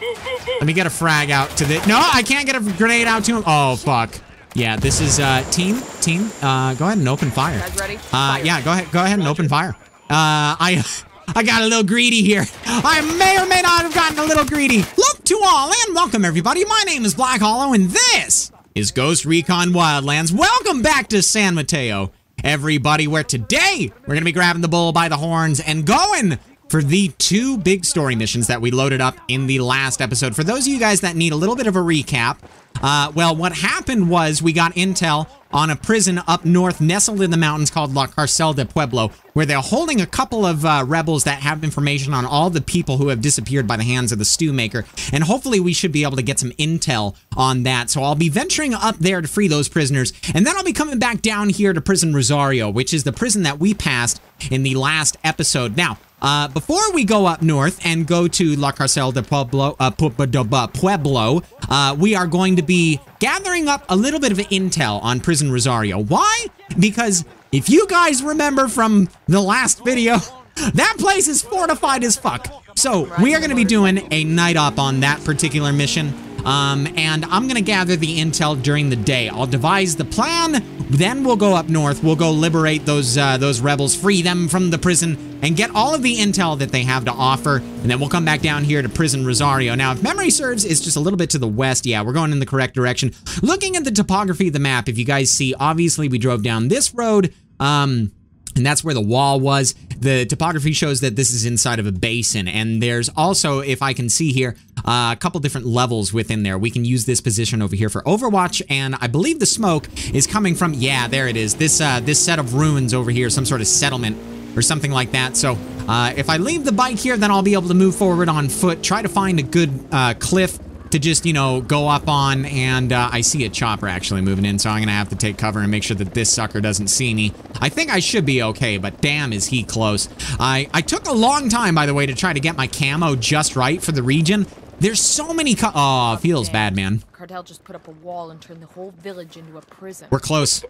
Let me get a frag out to the. No, I can't get a grenade out to him. Oh fuck. Yeah, this is uh team team. Uh, go ahead and open fire. Ready? Uh, yeah, go ahead. Go ahead and open fire. Uh, I. I got a little greedy here. I may or may not have gotten a little greedy. Look to all and welcome everybody. My name is BlackHallow and this is Ghost Recon Wildlands. Welcome back to San Mateo. Everybody, where today we're going to be grabbing the bull by the horns and going for the two big story missions that we loaded up in the last episode. For those of you guys that need a little bit of a recap, uh, well, what happened was we got intel on a prison up north nestled in the mountains called La Carcel de Pueblo, where they're holding a couple of uh, rebels that have information on all the people who have disappeared by the hands of the stew maker. And hopefully we should be able to get some intel on that. So I'll be venturing up there to free those prisoners. And then I'll be coming back down here to Prison Rosario, which is the prison that we passed in the last episode. Now, uh, before we go up north and go to La Carcel de Pueblo, uh, Pueblo, uh, we are going to be gathering up a little bit of intel on Prison Rosario. Why? Because if you guys remember from the last video, that place is fortified as fuck. So we are going to be doing a night up on that particular mission. Um, and I'm going to gather the intel during the day. I'll devise the plan. Then we'll go up north. We'll go liberate those uh, those rebels, free them from the prison, and get all of the intel that they have to offer. And then we'll come back down here to Prison Rosario. Now, if memory serves, it's just a little bit to the west. Yeah, we're going in the correct direction. Looking at the topography of the map, if you guys see, obviously we drove down this road. Um, and that's where the wall was. The topography shows that this is inside of a basin, and there's also, if I can see here, uh, a couple different levels within there. We can use this position over here for Overwatch, and I believe the smoke is coming from, yeah, there it is. This uh, this set of ruins over here, some sort of settlement or something like that. So uh, if I leave the bike here, then I'll be able to move forward on foot, try to find a good uh, cliff to just, you know, go up on. And uh, I see a chopper actually moving in, so I'm going to have to take cover and make sure that this sucker doesn't see me. I think I should be okay, but damn is he close. I, I took a long time, by the way, to try to get my camo just right for the region. There's so many co- Oh, feels bad, man. Cartel just put up a wall and turned the whole village into a prison. We're close.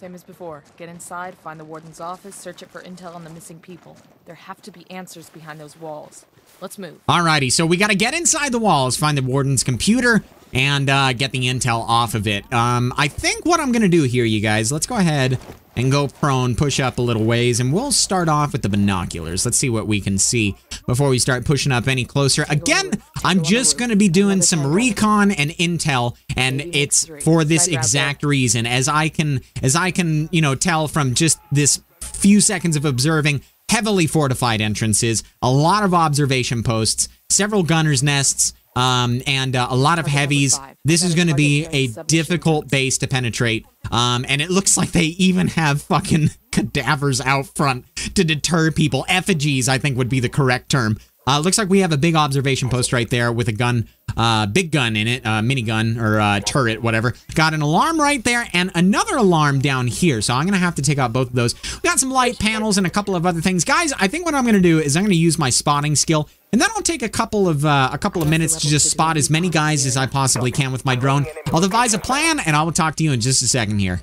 Same as before. Get inside, find the warden's office, search it for intel on the missing people. There have to be answers behind those walls. Let's move. Alrighty, so we got to get inside the walls, find the warden's computer, and uh, get the intel off of it. Um, I think what I'm to do here, you guys, let's go ahead and go prone, push up a little ways, and we'll start off with the binoculars. Let's see what we can see before we start pushing up any closer. Again, I'm just going to be doing some recon and intel, and it's for this exact reason. As I can, as I can, you know, tell from just this few seconds of observing, heavily fortified entrances, a lot of observation posts, several gunners' nests, um, and uh, a lot of heavies. This is going to be a difficult base to penetrate. Um, and it looks like they even have fucking cadavers out front to deter people. Effigies, I think, would be the correct term. Uh, looks like we have a big observation post right there with a gun, uh, big gun in it, uh, minigun or uh, turret, whatever. Got an alarm right there and another alarm down here. So I'm going to have to take out both of those. We got some light panels and a couple of other things. Guys, I think what I'm going to do is I'm going to use my spotting skill. And then I'll take a couple of uh, a couple of minutes to just spot as many guys as I possibly can with my drone. I'll devise a plan and I will talk to you in just a second here.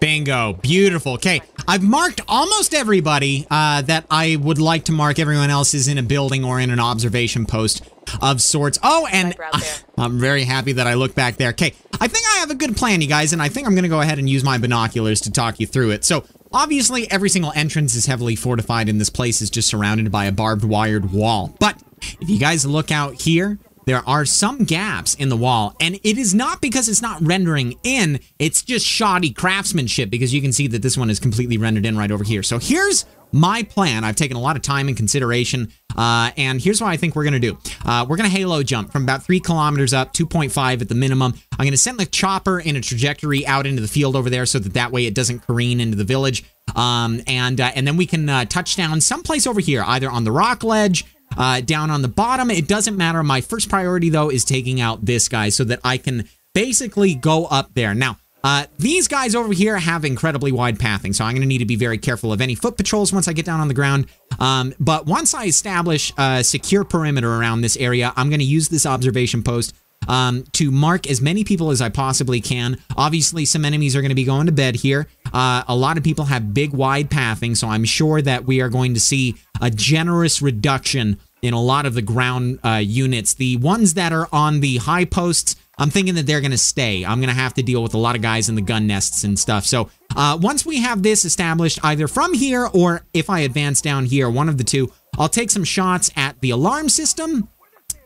Bingo. Beautiful. Okay. I've marked almost everybody uh, that I would like to mark. Everyone else is in a building or in an observation post of sorts. Oh, and I'm very happy that I look back there. Okay. I think I have a good plan, you guys, and I think I'm going to go ahead and use my binoculars to talk you through it. So, obviously, every single entrance is heavily fortified, and this place is just surrounded by a barbed wired wall. But if you guys look out here, there are some gaps in the wall, and it is not because it's not rendering in, it's just shoddy craftsmanship because you can see that this one is completely rendered in right over here. So here's my plan. I've taken a lot of time and consideration, uh, and here's what I think we're going to do. Uh, we're going to halo jump from about 3 kilometers up, 2.5 at the minimum. I'm going to send the chopper in a trajectory out into the field over there so that that way it doesn't careen into the village. Um, and, uh, and then we can uh, touch down someplace over here, either on the rock ledge, uh, down on the bottom. It doesn't matter. My first priority, though, is taking out this guy so that I can basically go up there. Now, uh, these guys over here have incredibly wide pathing, so I'm going to need to be very careful of any foot patrols once I get down on the ground. Um, but once I establish a secure perimeter around this area, I'm going to use this observation post um, to mark as many people as I possibly can. Obviously, some enemies are going to be going to bed here. Uh, a lot of people have big, wide pathing, so I'm sure that we are going to see a generous reduction in a lot of the ground uh, units. The ones that are on the high posts, I'm thinking that they're going to stay. I'm going to have to deal with a lot of guys in the gun nests and stuff. So uh, once we have this established, either from here or if I advance down here, one of the two, I'll take some shots at the alarm system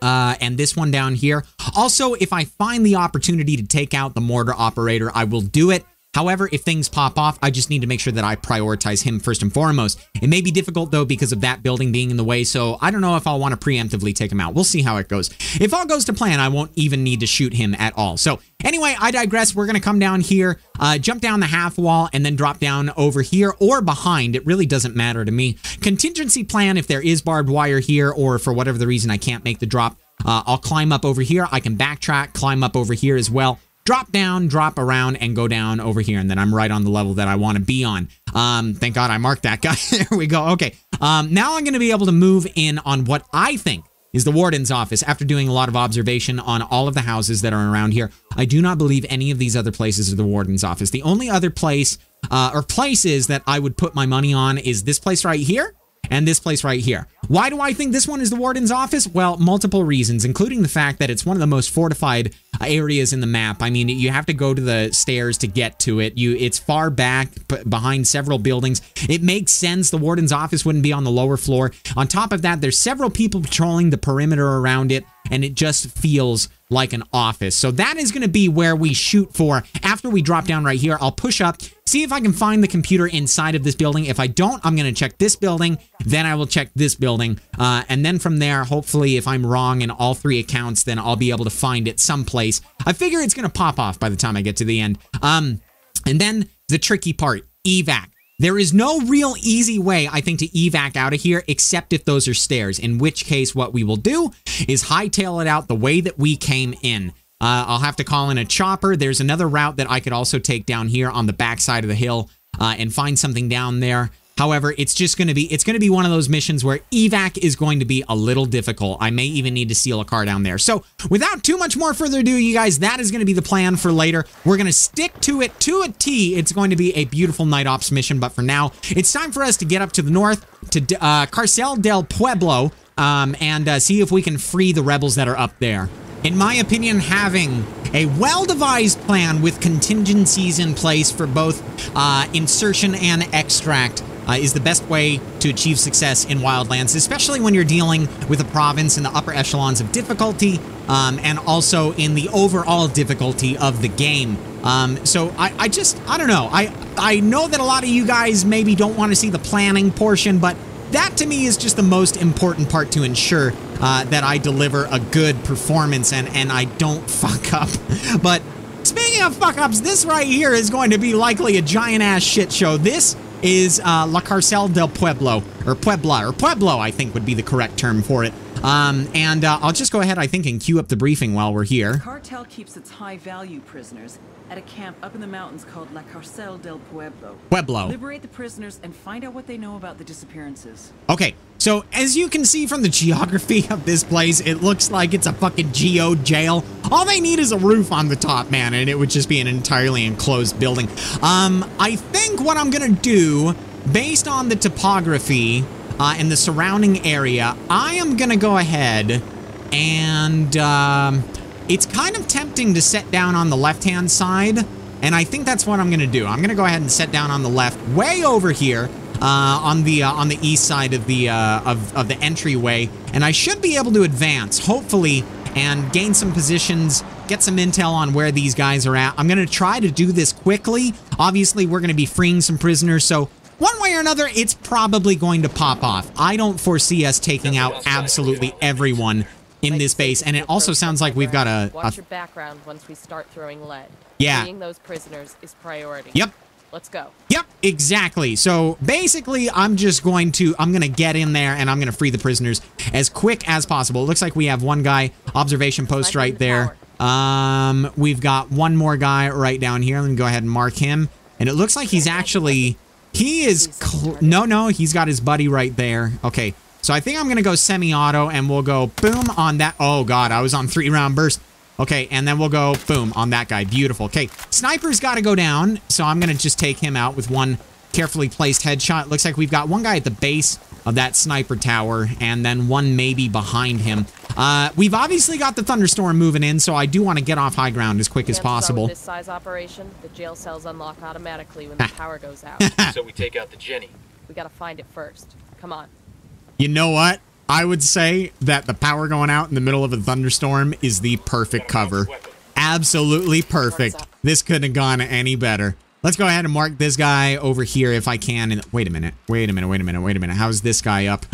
uh, and this one down here. Also, if I find the opportunity to take out the mortar operator, I will do it. However, if things pop off, I just need to make sure that I prioritize him first and foremost. It may be difficult though because of that building being in the way, so I don't know if I'll want to preemptively take him out. We'll see how it goes. If all goes to plan, I won't even need to shoot him at all. So anyway, I digress. We're going to come down here, uh, jump down the half wall, and then drop down over here or behind. It really doesn't matter to me. Contingency plan if there is barbed wire here or for whatever the reason I can't make the drop. Uh, I'll climb up over here. I can backtrack, climb up over here as well drop down, drop around, and go down over here. And then I'm right on the level that I want to be on. Um, thank God I marked that guy. there we go. Okay. Um, now I'm going to be able to move in on what I think is the warden's office after doing a lot of observation on all of the houses that are around here. I do not believe any of these other places are the warden's office. The only other place uh, or places that I would put my money on is this place right here and this place right here. Why do I think this one is the warden's office? Well, multiple reasons, including the fact that it's one of the most fortified uh, areas in the map. I mean, you have to go to the stairs to get to it. You, it's far back behind several buildings. It makes sense. The warden's office wouldn't be on the lower floor. On top of that, there's several people patrolling the perimeter around it, and it just feels like an office. So that is going to be where we shoot for. After we drop down right here, I'll push up, see if I can find the computer inside of this building. If I don't, I'm going to check this building. Then I will check this building. Uh, and then from there, hopefully, if I'm wrong in all three accounts, then I'll be able to find it someplace. I figure it's going to pop off by the time I get to the end. Um, and then the tricky part, evac. There is no real easy way, I think, to evac out of here, except if those are stairs, in which case what we will do is hightail it out the way that we came in. Uh, I'll have to call in a chopper. There's another route that I could also take down here on the backside of the hill uh, and find something down there. However, it's just going to be it's going to be one of those missions where evac is going to be a little difficult. I may even need to steal a car down there. So, without too much more further ado, you guys, that is going to be the plan for later. We're going to stick to it to a T. It's going to be a beautiful night ops mission, but for now, it's time for us to get up to the north to uh, Carcel del Pueblo um, and uh, see if we can free the rebels that are up there. In my opinion, having a well-devised plan with contingencies in place for both uh, insertion and extract uh, is the best way to achieve success in Wildlands, especially when you're dealing with a province in the upper echelons of difficulty um, and also in the overall difficulty of the game. Um, so I, I just, I don't know. I, I know that a lot of you guys maybe don't want to see the planning portion, but that to me is just the most important part to ensure uh, that I deliver a good performance and, and I don't fuck up. But speaking of fuck ups, this right here is going to be likely a giant ass shit show. This is uh, La Carcel del Pueblo, or Puebla, or Pueblo, I think would be the correct term for it. Um, and uh, I'll just go ahead, I think, and queue up the briefing while we're here. The cartel keeps its high-value prisoners at a camp up in the mountains called La Carcel del Pueblo. Pueblo. Liberate the prisoners and find out what they know about the disappearances. Okay, so as you can see from the geography of this place, it looks like it's a fucking geo jail. All they need is a roof on the top, man, and it would just be an entirely enclosed building. Um, I think what I'm gonna do, based on the topography uh, and the surrounding area, I am gonna go ahead and um, it's kind of tempting to set down on the left-hand side, and I think that's what I'm gonna do. I'm gonna go ahead and set down on the left, way over here, uh, on the uh, on the east side of the uh, of of the entryway, and I should be able to advance, hopefully, and gain some positions, get some intel on where these guys are at. I'm gonna try to do this quickly. Obviously, we're gonna be freeing some prisoners, so one way or another, it's probably going to pop off. I don't foresee us taking out absolutely everyone in this base, and it also sounds like we've got a... Watch your background once we start throwing lead. Yeah. Freeing those prisoners is priority. Yep. Let's go. Yep, exactly. So basically, I'm just going to, I'm going to get in there and I'm going to free the prisoners as quick as possible. It looks like we have one guy, observation post right there. Um, we've got one more guy right down here. Let me go ahead and mark him. And it looks like he's actually, he is, no, no, he's got his buddy right there. Okay, so I think I'm going to go semi-auto and we'll go boom on that. Oh, God, I was on three round burst. Okay, and then we'll go boom on that guy. Beautiful. Okay, sniper's got to go down, so I'm going to just take him out with one carefully placed headshot. Looks like we've got one guy at the base of that sniper tower, and then one maybe behind him. Uh, we've obviously got the thunderstorm moving in, so I do want to get off high ground as quick as Can't start with possible. This size operation, the jail cells unlock automatically when the power goes out. so we take out the Jenny. we gotta find it first. Come on. You know what? I would say that the power going out in the middle of a thunderstorm is the perfect cover. Absolutely perfect. This couldn't have gone any better. Let's go ahead and mark this guy over here if I can. And wait a minute. Wait a minute. Wait a minute. Wait a minute. How's this guy up?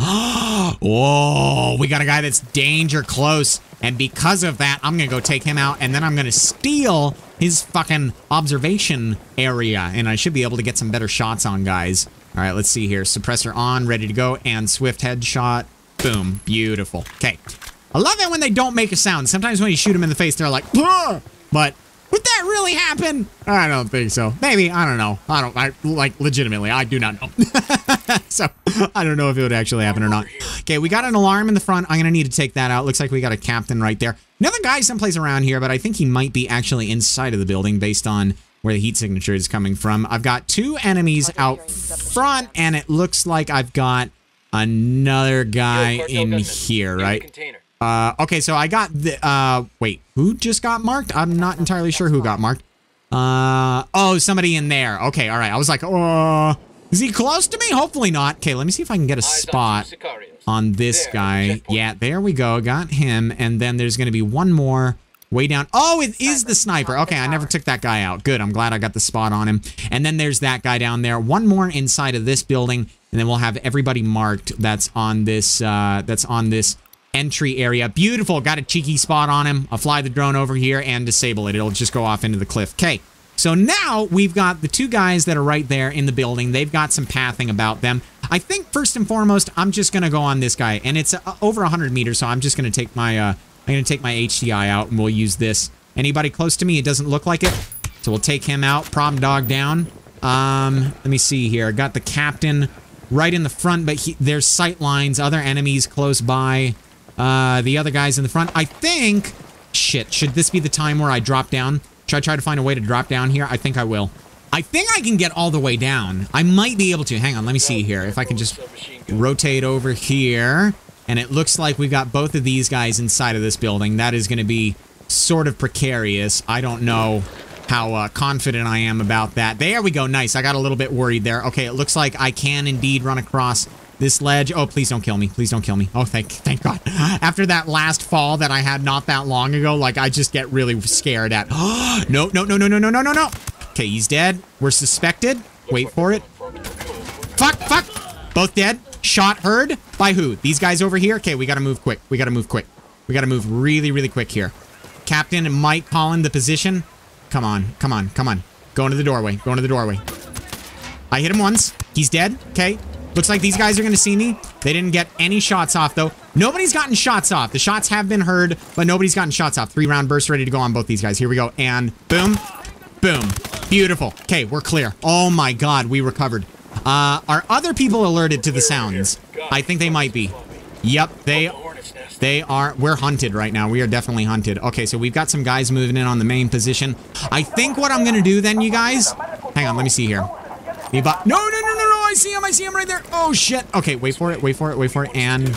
Whoa, we got a guy that's danger close. And because of that, I'm going to go take him out. And then I'm going to steal his fucking observation area. And I should be able to get some better shots on guys. All right, let's see here. Suppressor on, ready to go. And swift headshot. Boom. Beautiful. Okay. I love it when they don't make a sound. Sometimes when you shoot them in the face, they're like, but would that really happen? I don't think so. Maybe. I don't know. I don't, I, like, legitimately, I do not know. so, I don't know if it would actually happen or not. Okay, we got an alarm in the front. I'm going to need to take that out. Looks like we got a captain right there. Another guy someplace around here, but I think he might be actually inside of the building based on where the heat signature is coming from. I've got two enemies out front, and it looks like I've got another guy in here, right? Uh, okay, so I got the, uh, wait, who just got marked? I'm not entirely sure who got marked. Uh, oh, somebody in there. Okay, all right. I was like, oh, is he close to me? Hopefully not. Okay, let me see if I can get a spot on two Sicarios. on this guy. Yeah, there we go. Got him. And then there's going to be one more way down. Oh, it is the sniper. Okay, I never took that guy out. Good. I'm glad I got the spot on him. And then there's that guy down there. One more inside of this building. And then we'll have everybody marked that's on this, uh, that's on this entry area. Beautiful. Got a cheeky spot on him. I'll fly the drone over here and disable it. It'll just go off into the cliff. Okay. So now we've got the two guys that are right there in the building. They've got some pathing about them. I think first and foremost, I'm just going to go on this guy. And it's uh, over 100 meters, so I'm just going to take my uh, I'm going to take my HTI out and we'll use this. Anybody close to me? It doesn't look like it. So we'll take him out. Problem dog down. Um, let me see here. Got the captain right in the front, but he, there's sight lines, other enemies close by. Uh, the other guys in the front. I think... Shit, should this be the time where I drop down? Should I try to find a way to drop down here? I think I will. I think I can get all the way down. I might be able to. Hang on, let me see here. If I can just rotate over here. And it looks like we've got both of these guys inside of this building. That is going to be sort of precarious. I don't know how uh, confident I am about that. There we go. Nice. I got a little bit worried there. Okay, it looks like I can indeed run across this ledge. Oh, please don't kill me. Please don't kill me. Oh, thank thank God. After that last fall that I had not that long ago, like I just get really scared at. no, no, no, no, no, no, no, no, no. Okay, he's dead. We're suspected. Wait for it. Fuck, fuck. Both dead. Shot heard. By who? These guys over here? Okay, we gotta move quick. We gotta move quick. We gotta move really, really quick here. Captain Mike calling the position. Come on, come on, come on. Go into the doorway. Go into the doorway. I hit him once. He's dead. Okay. Looks like these guys are going to see me. They didn't get any shots off, though. Nobody's gotten shots off. The shots have been heard, but nobody's gotten shots off. Three round burst ready to go on both these guys. Here we go. And boom. Boom. Beautiful. Okay, we're clear. Oh my god, we recovered. Uh, are other people alerted to the sounds? I think they might be. Yep, they they are. We're hunted right now. We are definitely hunted. Okay, so we've got some guys moving in on the main position. I think what I'm gonna do then, you guys. Hang on, let me see here. No, no, no, no, no! I see him. I see him right there. Oh shit. Okay, wait for it. Wait for it. Wait for it. And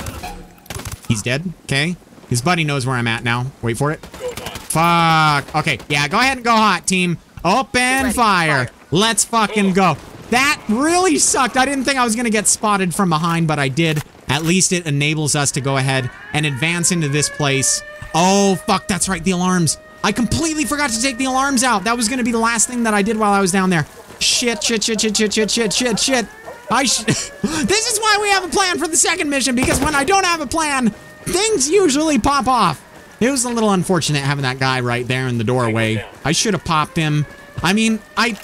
he's dead. Okay. His buddy knows where I'm at now. Wait for it. Fuck. Okay. Yeah. Go ahead and go hot, team. Open fire. Fire. Let's fucking go. That really sucked. I didn't think I was going to get spotted from behind, but I did. At least it enables us to go ahead and advance into this place. Oh, fuck. That's right. The alarms. I completely forgot to take the alarms out. That was going to be the last thing that I did while I was down there. Shit, shit, shit, shit, shit, shit, shit, shit, shit. I sh This is why we have a plan for the second mission, because when I don't have a plan, things usually pop off. It was a little unfortunate having that guy right there in the doorway. I should have popped him. I mean, I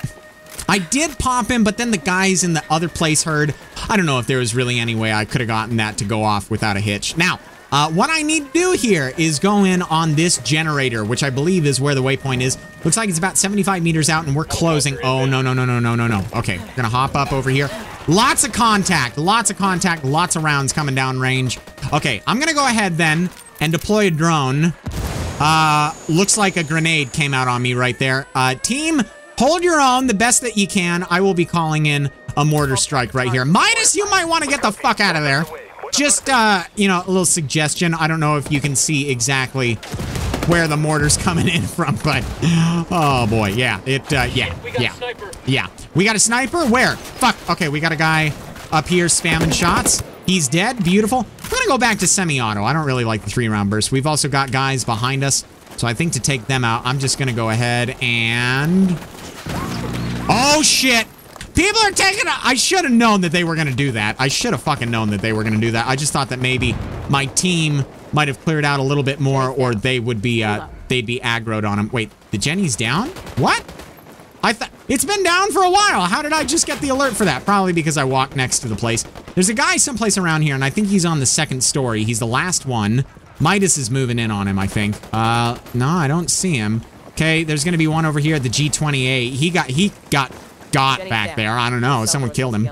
I did pop him, but then the guys in the other place heard. I don't know if there was really any way I could have gotten that to go off without a hitch. Now, uh, what I need to do here is go in on this generator, which I believe is where the waypoint is. Looks like it's about 75 meters out, and we're closing. Oh, no, no, no, no, no, no, no. Okay, we're going to hop up over here. Lots of contact, lots of contact, lots of rounds coming down range. Okay, I'm going to go ahead then and deploy a drone. Uh, looks like a grenade came out on me right there. Uh, team, hold your own the best that you can. I will be calling in a mortar strike right here. Midas, you might want to get the fuck out of there. Just, uh, you know, a little suggestion. I don't know if you can see exactly where the mortar's coming in from, but oh boy, yeah, it, uh, yeah, yeah, sniper. yeah. We got a sniper. Where? Fuck. Okay, we got a guy up here spamming shots. He's dead. Beautiful. We're gonna go back to semi-auto. I don't really like the three-round burst. We've also got guys behind us, so I think to take them out, I'm just gonna go ahead and. Oh shit! People are taking. A, I should have known that they were gonna do that. I should have fucking known that they were gonna do that. I just thought that maybe my team might have cleared out a little bit more, or they would be. Uh, they'd be aggroed on him. Wait, the Jenny's down? What? I thought it's been down for a while. How did I just get the alert for that? Probably because I walked next to the place. There's a guy someplace around here, and I think he's on the second story. He's the last one. Midas is moving in on him, I think. Uh, no, I don't see him. Okay, there's gonna be one over here at the G28. He got he got got back down. there. I don't know. Someone killed him.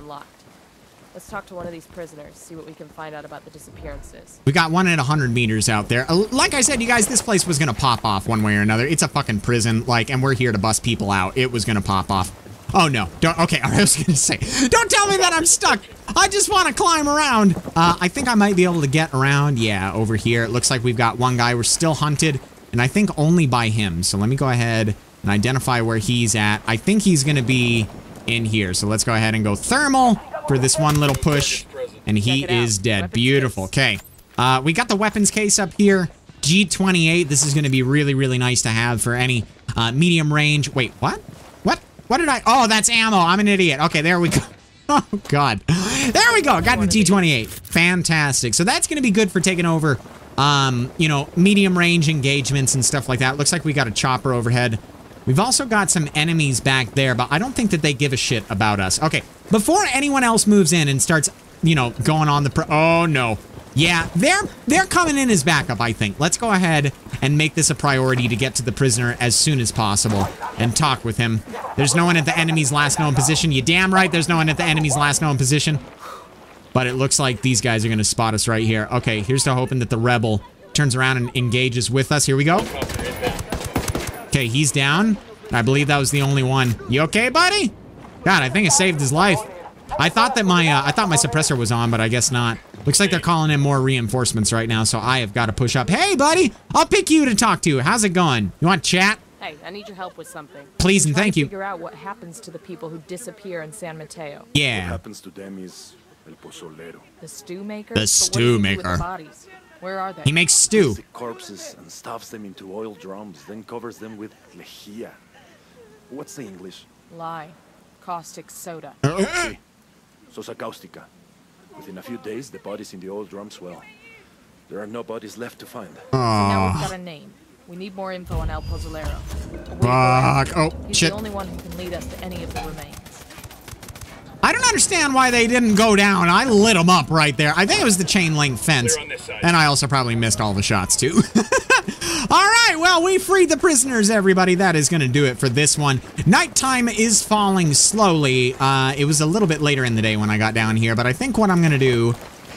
Let's talk to one of these prisoners, see what we can find out about the disappearances. We got one at 100 meters out there. Uh, Like I said, you guys, this place was gonna pop off one way or another. It's a fucking prison, like, and we're here to bust people out. It was gonna pop off. Oh no! Don't. Okay, I was gonna say, don't tell me that I'm stuck. I just want to climb around. Uh, I think I might be able to get around. Yeah, over here. It looks like we've got one guy. We're still hunted, and I think only by him. So let me go ahead and identify where he's at. I think he's gonna be in here. So let's go ahead and go thermal for this one little push, and he Check it out. is dead. Weapons Beautiful. case. Okay. Uh, we got the weapons case up here. G28. This is going to be really, really nice to have for any uh, medium range. Wait, what? What? What did I? Oh, that's ammo. I'm an idiot. Okay, there we go. Oh, God. There we go. Got the G28. Fantastic. So that's going to be good for taking over, um, you know, medium range engagements and stuff like that. Looks like we got a chopper overhead. We've also got some enemies back there, but I don't think that they give a shit about us. Okay, before anyone else moves in and starts, you know, going on the pro- Oh, no. Yeah, they're they're coming in as backup, I think. Let's go ahead and make this a priority to get to the prisoner as soon as possible and talk with him. There's no one at the enemy's last known position. You damn right there's no one at the enemy's last known position. But it looks like these guys are going to spot us right here. Okay, here's to hoping that the rebel turns around and engages with us. Here we go. Helicopter inbound. Okay, he's down. I believe that was the only one. You okay, buddy? God, I think it saved his life. I thought that my uh, I thought my suppressor was on, but I guess not. Looks like they're calling in more reinforcements right now, so I have got to push up. Hey, buddy, I'll pick you to talk to. How's it going? You want chat? Hey, I need your help with something. Please and thank to you. Figure out what happens to the people who disappear in San Mateo. Yeah. What happens to them is el pozolero. The stew maker. The But what does stew he do with maker. the bodies? Where are they? He makes stew. The corpses and stuffs them into oil drums, then covers them with lejía. What's the English? Lie. Caustic soda. Uh, sí. Uh, uh. Sosa cáustica. Within a few days, the bodies in the oil drums swell. There are no bodies left to find. Ah. So now we've got a name. We need more info on El Pozolero. fuck. Oh, He's shit. the only one who can lead us to any of the remains. I don't understand why they didn't go down. I lit them up right there. I think it was the chain link fence. Clear on this side. And I also probably missed all the shots too. all right, well, we freed the prisoners, everybody. That is going to do it for this one. Nighttime is falling slowly. Uh, it was a little bit later in the day when I got down here, but I think what I'm going to do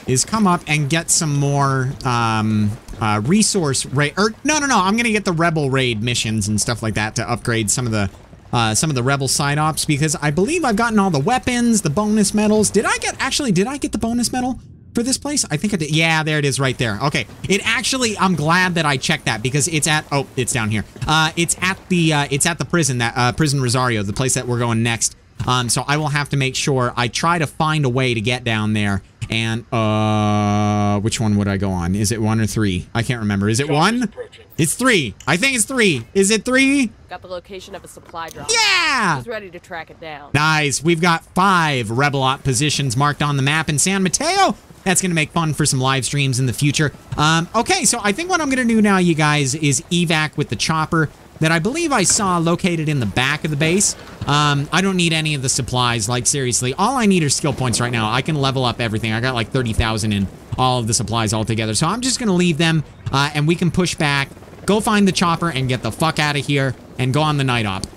is come up and get some more um, uh, resource raid. Or no, no, no. I'm going to get the rebel raid missions and stuff like that to upgrade some of the uh, some of the rebel side ops because I believe I've gotten all the weapons, the bonus medals. Did I get actually? Did I get the bonus medal for this place? I think I did. Yeah, there it is, right there. Okay, it actually. I'm glad that I checked that because it's at. Oh, it's down here. Uh, it's at the. Uh, it's at the prison that uh, prison Rosario, the place that we're going next. Um, so I will have to make sure I try to find a way to get down there. And uh, which one would I go on? Is it one or three? I can't remember. Is it Chopper's one? approaching. It's three. I think it's three. Is it three? Got the location of a supply drop. Yeah. He's ready to track it down. Nice. We've got five Rebel Op positions marked on the map in San Mateo. That's going to make fun for some live streams in the future. Um, okay, so I think what I'm going to do now, you guys, is evac with the chopper that I believe I saw located in the back of the base. Um, I don't need any of the supplies, like seriously. All I need are skill points right now. I can level up everything. I got like 30,000 in all of the supplies altogether. So I'm just going to leave them uh, and we can push back, go find the chopper and get the fuck out of here and go on the night op.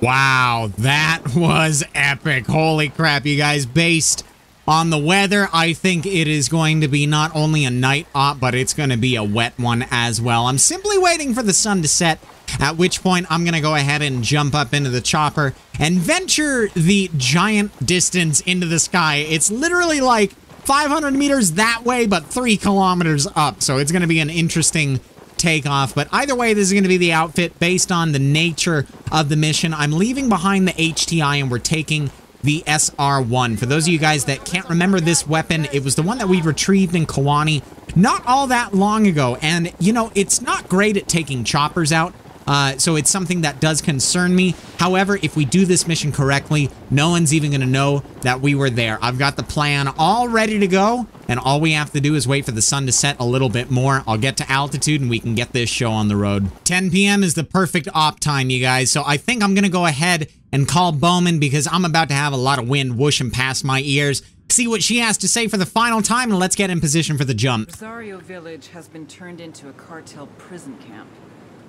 Wow, that was epic. Holy crap, you guys. Based on the weather. I think it is going to be not only a night op, but it's going to be a wet one as well. I'm simply waiting for the sun to set, at which point I'm going to go ahead and jump up into the chopper and venture the giant distance into the sky. It's literally like 500 meters that way, but three kilometers up. So it's going to be an interesting takeoff. But either way, this is going to be the outfit based on the nature of the mission. I'm leaving behind the HTI and we're taking the SR-1. For those of you guys that can't remember this weapon, it was the one that we retrieved in Koani not all that long ago. And, you know, it's not great at taking choppers out. Uh, so it's something that does concern me. However, if we do this mission correctly, no one's even going to know that we were there. I've got the plan all ready to go, and all we have to do is wait for the sun to set a little bit more. I'll get to altitude, and we can get this show on the road. 10 p.m. is the perfect op time, you guys, so I think I'm going to go ahead and call Bowman because I'm about to have a lot of wind whooshing past my ears. See what she has to say for the final time, and let's get in position for the jump. Rosario Village has been turned into a cartel prison camp.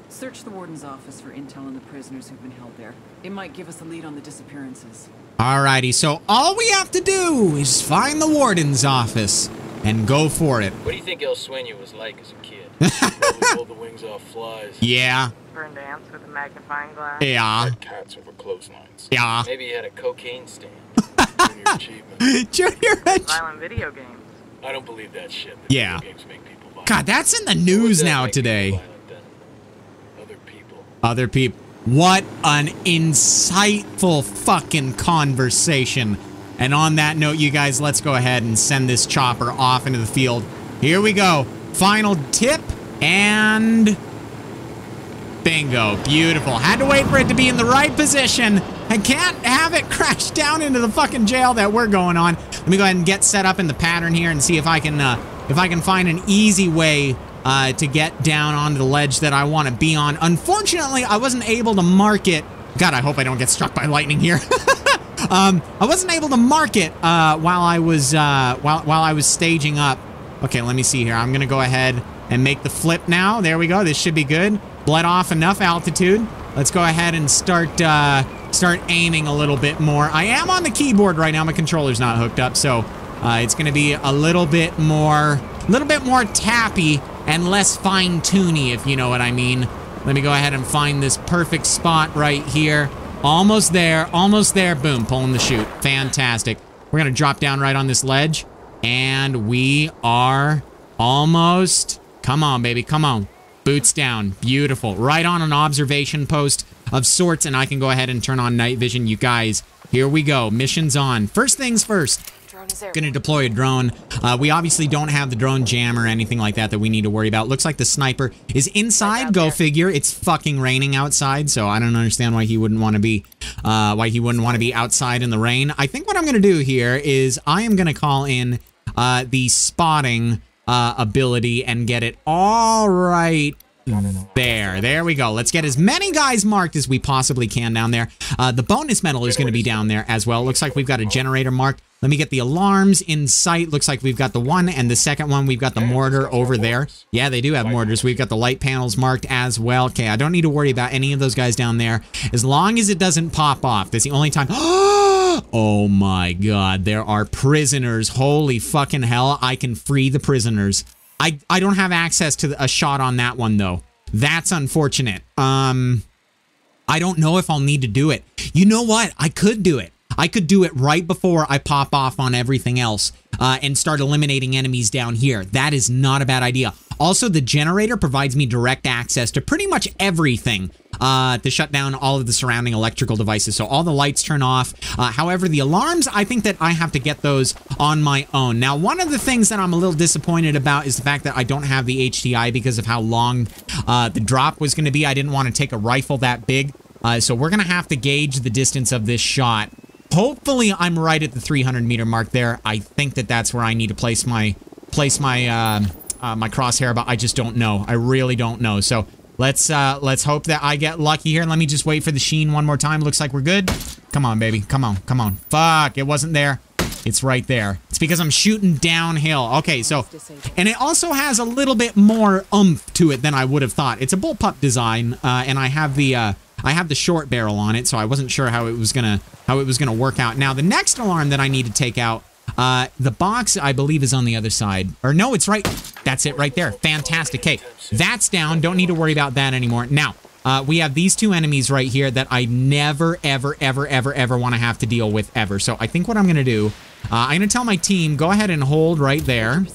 Search the warden's office for intel on the prisoners who've been held there. It might give us a lead on the disappearances. Alrighty, so all we have to do is find the warden's office and go for it. What do you think El Sueño was like as a kid? Probably pulled the wings off flies. Yeah, Burned ants with a magnifying glass. yeah, Had cats over clotheslines. yeah. Maybe he had a cocaine stand. Junior achievement. Junior Edge. Violent video games. I don't believe that shit. that Yeah. Video games make people. God, that's in the news that now today. violent? Other people. Other people. What an insightful fucking conversation. And on that note, you guys, let's go ahead and send this chopper off into the field. Here we go. Final tip and bingo. Beautiful. Had to wait for it to be in the right position. I can't have it crash down into the fucking jail that we're going on. Let me go ahead and get set up in the pattern here and see if I can uh, if I can find an easy way uh, to get down onto the ledge that I want to be on. Unfortunately, I wasn't able to mark it. God, I hope I don't get struck by lightning here. um, I wasn't able to mark it uh, while I was uh, while while I was staging up. Okay, let me see here. I'm gonna go ahead and make the flip now. There we go. This should be good. Bled off enough altitude. Let's go ahead and start uh, start aiming a little bit more. I am on the keyboard right now. My controller's not hooked up, so uh, it's gonna be a little bit more, a little bit more tappy and less fine-tuny, if you know what I mean. Let me go ahead and find this perfect spot right here. Almost there, almost there. Boom, pulling the chute. Fantastic. We're gonna drop down right on this ledge, and we are almost. Come on, baby, come on. Boots down. Beautiful. Right on an observation post of sorts, and I can go ahead and turn on night vision. You guys, here we go. Mission's on. First things first. Drone is there. Gonna deploy a drone. Uh, we obviously don't have the drone jam or anything like that that we need to worry about. Looks like the sniper is inside. Go there. figure. It's fucking raining outside, so I don't understand why he wouldn't want to be, uh, why he wouldn't want to be outside in the rain. I think what I'm gonna do here is I am gonna call in uh, the spotting uh, ability and get it all right there. There we go. Let's get as many guys marked as we possibly can down there. Uh, the bonus medal is going to be down there as well. Looks like we've got a generator marked. Let me get the alarms in sight. Looks like we've got the one and the second one. We've got the mortar over there. Yeah, they do have mortars. We've got the light panels marked as well. Okay, I don't need to worry about any of those guys down there as long as it doesn't pop off. That's the only time. Oh my god, there are prisoners. Holy fucking hell, I can free the prisoners. I, I don't have access to a shot on that one though. That's unfortunate. Um I don't know if I'll need to do it. You know what? I could do it. I could do it right before I pop off on everything else uh, and start eliminating enemies down here. That is not a bad idea. Also, the generator provides me direct access to pretty much everything uh, to shut down all of the surrounding electrical devices. So all the lights turn off. Uh, however, the alarms, I think that I have to get those on my own. Now, one of the things that I'm a little disappointed about is the fact that I don't have the HTI because of how long uh, the drop was going to be. I didn't want to take a rifle that big. Uh, so we're going to have to gauge the distance of this shot. Hopefully, I'm right at the 300 meter mark there. I think that that's where I need to place my place my uh, uh, my crosshair, but I just don't know. I really don't know. So let's uh, let's hope that I get lucky here. Let me just wait for the sheen one more time. Looks like we're good. Come on, baby. Come on. Come on. Fuck! It wasn't there. It's right there. It's because I'm shooting downhill. Okay, so and it also has a little bit more umph to it than I would have thought. It's a bullpup design, uh, and I have the uh, I have the short barrel on it, so I wasn't sure how it was gonna how it was gonna work out. Now the next alarm that I need to take out Uh, the box, I believe, is on the other side. Or no, it's right. That's it right there. Fantastic. Okay, that's down. Don't need to worry about that anymore. Now, uh, we have these two enemies right here that I never, ever, ever, ever, ever want to have to deal with ever. So I think what I'm going to do, uh, I'm to tell my team, go ahead and hold right there.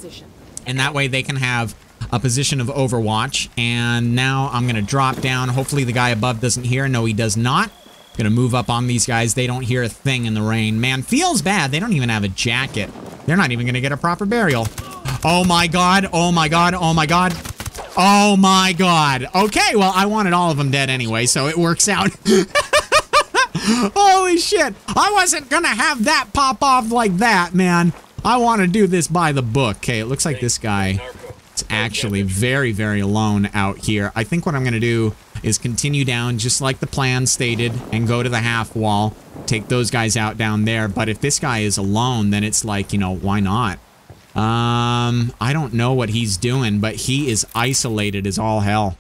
And that way they can have a position of overwatch. And now I'm going to drop down. Hopefully the guy above doesn't hear. No, he does not. Gonna move up on these guys. They don't hear a thing in the rain. Man, feels bad. They don't even have a jacket. They're not even gonna get a proper burial. Oh my god. Oh my god. Oh my god. Oh my god. Okay, well, I wanted all of them dead anyway, so it works out. Holy shit. I wasn't gonna have that pop off like that, man. I want to do this by the book. Okay, it looks like this guy is actually very, very alone out here. I think what I'm gonna do is continue down just like the plan stated and go to the half wall, take those guys out down there. But if this guy is alone, then it's like, you know, why not? Um, I don't know what he's doing, but he is isolated as all hell.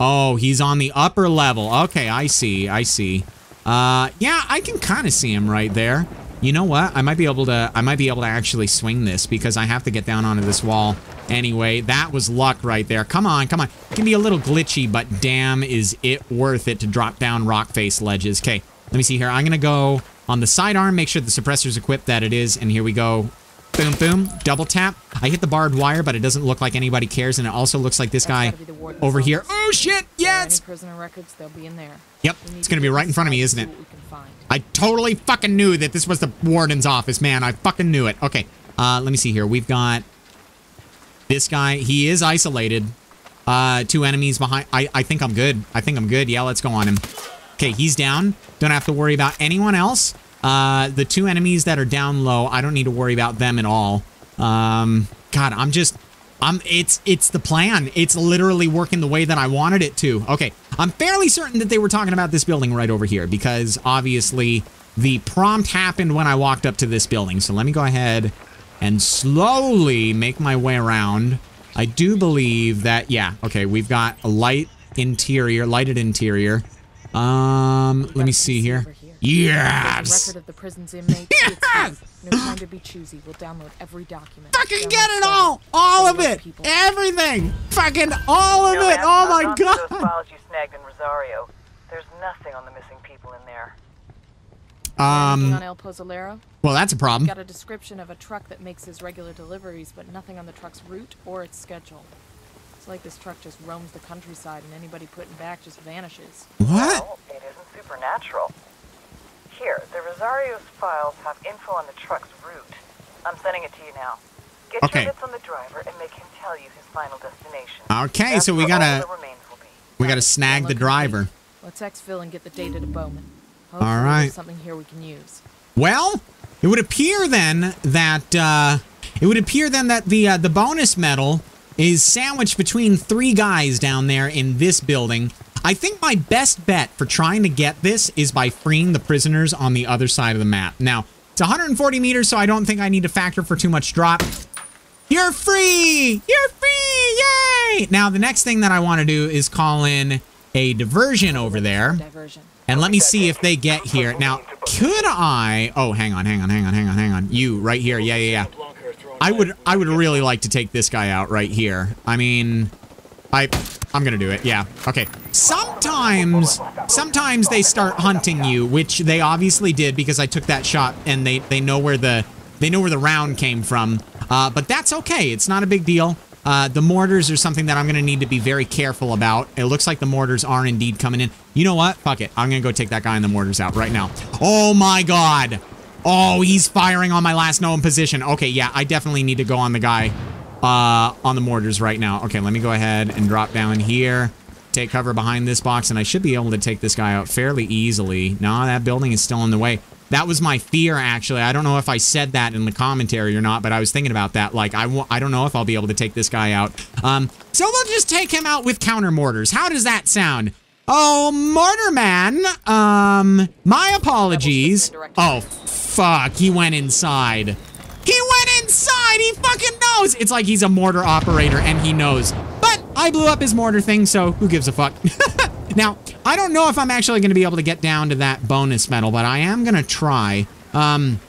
Oh, he's on the upper level. Okay, I see, I see. Uh, yeah, I can kind of see him right there. You know what? I might be able to, I might be able to actually swing this because I have to get down onto this wall anyway. That was luck right there. Come on, come on. It can be a little glitchy, but damn is it worth it to drop down rock face ledges. Okay, let me see here. I'm going to go on the sidearm, make sure the suppressor's equipped that it is, and here we go. Boom, boom, double tap. I hit the barbed wire, but it doesn't look like anybody cares, and it also looks like this guy gotta be the warden's over here. Oh, shit, If there are yeah, it's... prisoner records, they'll be in there. Yep, it's gonna be right in front of me, isn't it? see what we can find. I totally fucking knew that this was the warden's office, man. I fucking knew it. Okay, uh, let me see here. We've got this guy. He is isolated. Uh, two enemies behind. I, I think I'm good. I think I'm good. Yeah, let's go on him. Okay, he's down. Don't have to worry about anyone else. Uh, the two enemies that are down low, I don't need to worry about them at all. Um, God, I'm just... I'm, it's it's the plan. It's literally working the way that I wanted it to. Okay, I'm fairly certain that they were talking about this building right over here because obviously the prompt happened when I walked up to this building. So let me go ahead and slowly make my way around. I do believe that, yeah, okay, we've got a light interior, lighted interior. Um, let me see here. over here. Yes! record the prison's Yes! No time to be choosy. We'll download every document. Fucking Download get it all! All of it! people. Everything! Fucking all of No, it! Oh my god! Those files you snagged in Rosario. There's nothing on the missing people in there. Anything Um, on El Pozolero? well, that's a problem. Got a description of a truck that makes his regular deliveries, but nothing on the truck's route or its schedule. It's like this truck just roams the countryside and anybody putting back just vanishes. What? Well, it isn't supernatural. Here, the Rosario's files have info on the truck's route. I'm sending it to you now. Get Okay. your hits on the driver and make him tell you his final destination. Okay, That's so we where all the that remains will be. we gotta snag the driver. Let's exfil and get the data to Bowman. Hopefully right. there's something here we can use. Well, it would appear then that uh, it would appear then that the uh, the bonus medal is sandwiched between three guys down there in this building. I think my best bet for trying to get this is by freeing the prisoners on the other side of the map. Now, it's 140 meters, so I don't think I need to factor for too much drop. You're free! You're free! Yay! Now, the next thing that I want to do is call in a diversion over there. Diversion. And let me see if they get here. Now, could I... Oh, hang on, hang on, hang on, hang on, hang on. You, right here. Yeah, yeah, yeah. Blanca are throwing I would I would really like to take this guy out right here. I mean... I... I'm gonna do it, yeah. Okay. Sometimes... Sometimes they start hunting you, which they obviously did because I took that shot and they, they know where the... They know where the round came from. Uh, but that's okay. It's not a big deal. Uh, the mortars are something that I'm going to need to be very careful about. It looks like the mortars are indeed coming in. You know what? Fuck it. I'm going to go take that guy in the mortars out right now. Oh my god. Oh, he's firing on my last known position. Okay, yeah, I definitely need to go on the guy uh, on the mortars right now. Okay, let me go ahead and drop down here. Take cover behind this box, and I should be able to take this guy out fairly easily. No, that building is still in the way. That was my fear, actually. I don't know if I said that in the commentary or not, but I was thinking about that. Like, I w I don't know if I'll be able to take this guy out. Um, so we'll just take him out with counter mortars. How does that sound? Oh, Mortar Man. Um, my apologies. Oh, fuck. He went inside. He went inside. He fucking knows. It's like he's a mortar operator and he knows. But I blew up his mortar thing, so who gives a fuck? now, I don't know if I'm actually going to be able to get down to that bonus medal, but I am going to try. Um,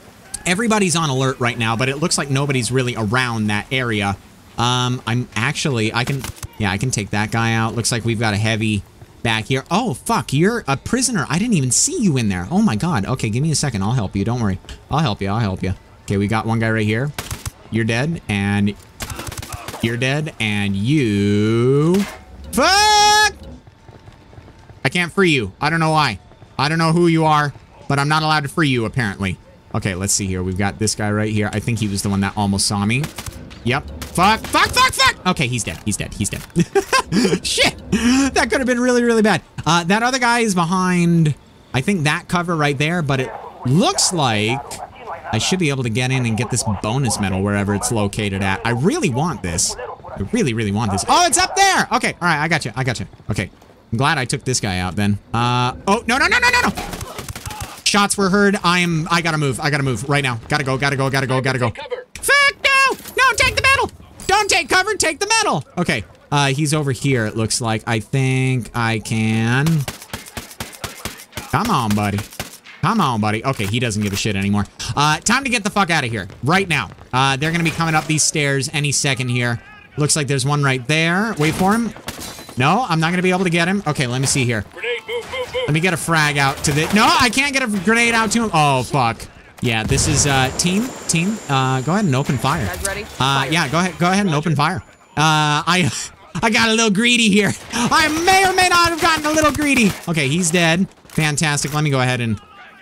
Everybody's on alert right now, but it looks like nobody's really around that area. Um, I'm actually, I can, yeah, I can take that guy out. Looks like we've got a heavy back here. Oh, fuck, you're a prisoner. I didn't even see you in there. Oh my god. Okay, give me a second. I'll help you. Don't worry. I'll help you. I'll help you. Okay, we got one guy right here. You're dead, and you're dead, and you... Fuck! Can't free you. I don't know why. I don't know who you are, but I'm not allowed to free you, apparently. Okay, let's see here. We've got this guy right here. I think he was the one that almost saw me. Yep. Fuck, fuck, fuck, fuck! Okay, he's dead. He's dead. He's dead. Shit! That could have been really, really bad. Uh, that other guy is behind, I think, that cover right there, but it looks like I should be able to get in and get this bonus medal wherever it's located at. I really want this. I really, really want this. Oh, it's up there! Okay, all right, I got you. I got you. Okay. I'm glad I took this guy out then. Uh, oh, no, no, no, no, no, no! Shots were heard. I am, I gotta move. I gotta move right now. Gotta go, gotta go, gotta go, gotta go. Cover. Fuck, no! No, take the medal! Don't take cover, take the medal! Okay, uh, he's over here, it looks like. I think I can... Come on, buddy. Come on, buddy. Okay, he doesn't give a shit anymore. Uh, time to get the fuck out of here. Right now. Uh, they're gonna be coming up these stairs any second here. Looks like there's one right there. Wait for him. No, I'm not gonna be able to get him. Okay, let me see here. Grenade, move, move, move. Let me get a frag out to the... No, I can't get a grenade out to him. Oh, fuck. Yeah, this is, uh, team, team, uh, go ahead and open fire. Guys ready? Uh, yeah, go ahead, go ahead and open fire. Uh, I, I got a little greedy here. I may or may not have gotten a little greedy. Okay, he's dead. Fantastic. Let me go ahead and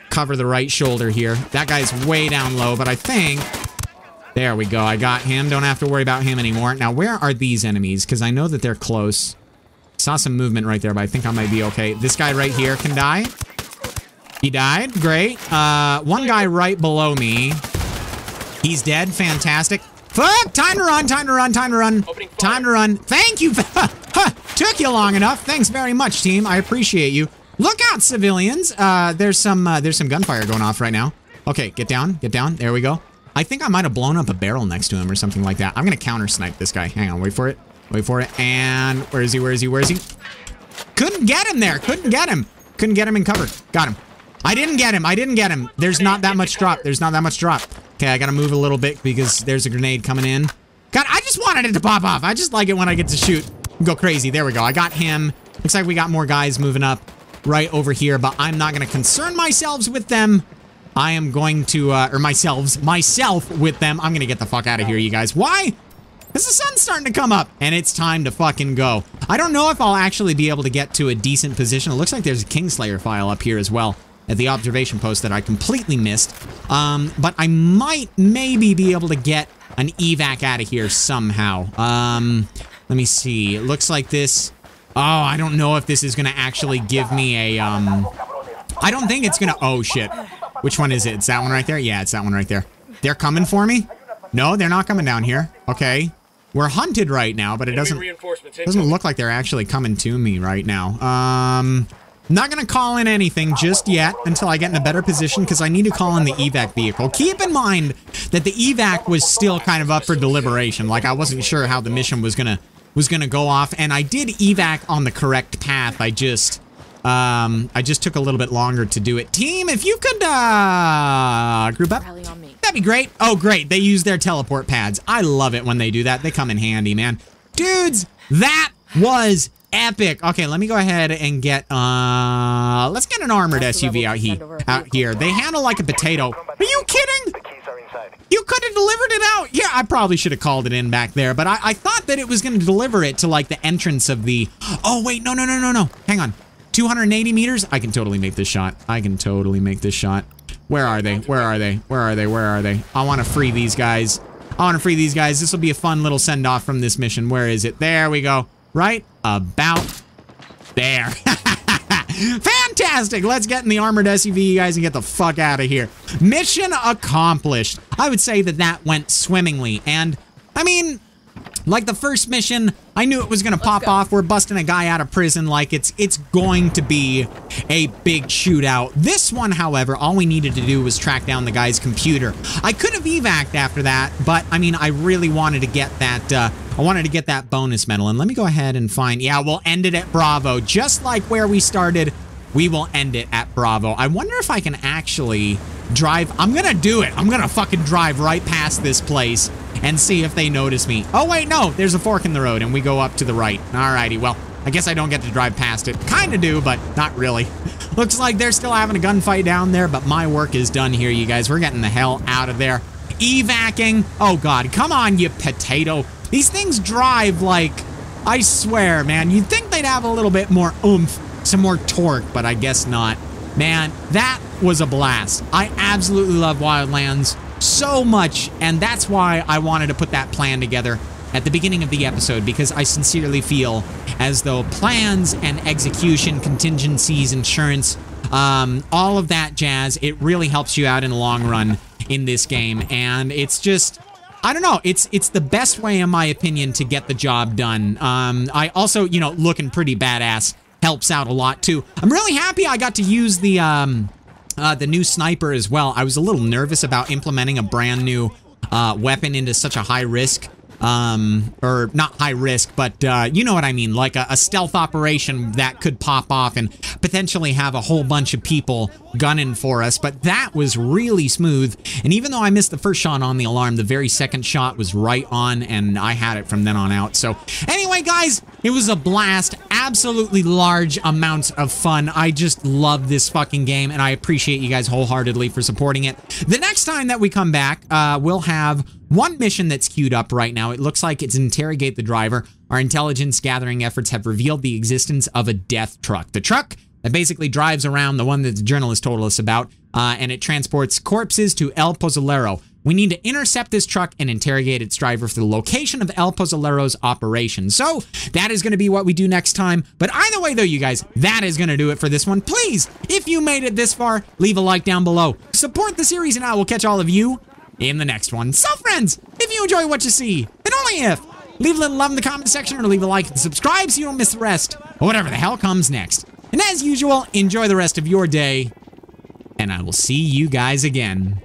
cover the right shoulder here. That guy's way down low, but I think... There we go. I got him. Don't have to worry about him anymore. Now, where are these enemies? Because I know that they're close. Saw some movement right there, but I think I might be okay. This guy right here can die. He died. Great. Uh, one guy right below me. He's dead. Fantastic. Fuck! Time to run, time to run, time to run. Time to run. Thank you. Took you long enough. Thanks very much, team. I appreciate you. Look out, civilians. Uh, there's some uh, there's some gunfire going off right now. Okay, get down, get down. There we go. I think I might have blown up a barrel next to him or something like that. I'm gonna counter snipe this guy. Hang on, wait for it. Wait for it. And where is he? Where is he? Where is he? Couldn't get him there. Couldn't get him. Couldn't get him in cover. Got him. I didn't get him. I didn't get him. There's not that much drop. There's not that much drop. Okay, I gotta move a little bit because there's a grenade coming in. God, I just wanted it to pop off. I just like it when I get to shoot. Go crazy. There we go. I got him. Looks like we got more guys moving up right over here, but I'm not gonna concern myself with them. I am going to, uh, or myself, myself with them. I'm gonna get the fuck out of here, you guys. Why? Because the sun's starting to come up, and it's time to fucking go. I don't know if I'll actually be able to get to a decent position. It looks like there's a Kingslayer file up here as well at the observation post that I completely missed. Um, but I might maybe be able to get an evac out of here somehow. Um, let me see. It looks like this... Oh, I don't know if this is going to actually give me a... Um, I don't think it's going to... Oh, shit. Which one is it? It's that one right there? Yeah, it's that one right there. They're coming for me? No, they're not coming down here. Okay. We're hunted right now, but it doesn't doesn't look like they're actually coming to me right now. Um, not gonna call in anything just yet until I get in a better position because I need to call in the evac vehicle. Keep in mind that the evac was still kind of up for deliberation. Like I wasn't sure how the mission was gonna was gonna go off, and I did evac on the correct path. I just um I just took a little bit longer to do it. Team, if you could uh group up. Rally on me. That'd be great. Oh, great. They use their teleport pads. I love it when they do that. They come in handy, man. Dudes, that was epic. Okay, let me go ahead and get, uh, let's get an armored SUV out, rebels he, send over a out here. They handle like a potato. Are you kidding? You could have delivered it out. Yeah, I probably should have called it in back there, but I, I thought that it was going to deliver it to like the entrance of the. Oh wait, no, no, no, no, no. Hang on. 280 meters. I can totally make this shot. I can totally make this shot. Where are they? Where are they? Where are they? Where are they? I want to free these guys. I want to free these guys. This will be a fun little send off from this mission. Where is it? There we go. Right about there. Fantastic. Let's get in the armored SUV, you guys, and get the fuck out of here. Mission accomplished. I would say that that went swimmingly. And, I mean, like the first mission, I knew it was going to pop go. off. We're busting a guy out of prison. Like, it's it's going to be a big shootout. This one, however, all we needed to do was track down the guy's computer. I could have evac'd after that, but, I mean, I really wanted to get that... Uh, I wanted to get that bonus medal. And let me go ahead and find... Yeah, we'll end it at Bravo, just like where we started we will end it at Bravo. I wonder if I can actually drive. I'm going to do it. I'm going to fucking drive right past this place and see if they notice me. Oh, wait, no. There's a fork in the road, and we go up to the right. Alrighty, well, I guess I don't get to drive past it. Kind of do, but not really. Looks like they're still having a gunfight down there, but my work is done here, you guys. We're getting the hell out of there. Evacking. Oh, God. Come on, you potato. These things drive like... I swear, man. You'd think they'd have a little bit more oomph, some more torque, but I guess not. Man, that was a blast. I absolutely love Wildlands so much, and that's why I wanted to put that plan together at the beginning of the episode because I sincerely feel as though plans and execution, contingencies, insurance, um, all of that jazz, it really helps you out in the long run in this game. And it's just, I don't know, it's it's the best way, in my opinion, to get the job done. Um, I also, you know, looking pretty badass helps out a lot too. I'm really happy I got to use the um, uh, the new sniper as well. I was a little nervous about implementing a brand new uh, weapon into such a high risk um, or not high risk, but uh, you know what I mean, like a, a, stealth operation that could pop off and potentially have a whole bunch of people gunning for us. But that was really smooth. And even though I missed the first shot on the alarm, the very second shot was right on, and I had it from then on out. So anyway, guys, it was a blast. Absolutely large amounts of fun. I just love this fucking game, and I appreciate you guys wholeheartedly for supporting it. The next time that we come back, uh, we'll have one mission that's queued up right now, it looks like it's interrogate the driver. Our intelligence gathering efforts have revealed the existence of a death truck. The truck that basically drives around, the one that the journalist told us about, uh, and it transports corpses to El Pozolero. We need to intercept this truck and interrogate its driver for the location of El Pozolero's operation. So that is going to be what we do next time. But either way, though, you guys, that is going to do it for this one. Please, if you made it this far, leave a like down below. Support the series, and I will catch all of you in the next one. So, friends, if you enjoy what you see, and only if, leave a little love in the comment section or leave a like and subscribe so you don't miss the rest, or whatever the hell comes next. And as usual, enjoy the rest of your day, and I will see you guys again